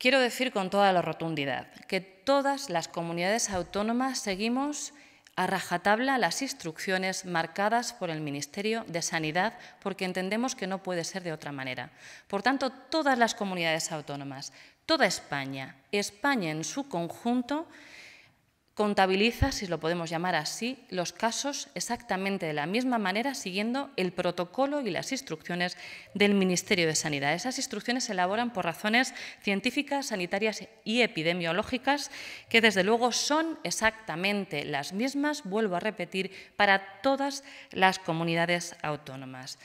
Quiero decir con toda la rotundidad que todas las comunidades autónomas seguimos a rajatabla las instrucciones marcadas por el Ministerio de Sanidad porque entendemos que no puede ser de otra manera. Por tanto, todas las comunidades autónomas, toda España, España en su conjunto, contabiliza, si lo podemos llamar así, los casos exactamente de la misma manera, siguiendo el protocolo y las instrucciones del Ministerio de Sanidad. Esas instrucciones se elaboran por razones científicas, sanitarias y epidemiológicas, que desde luego son exactamente las mismas, vuelvo a repetir, para todas las comunidades autónomas.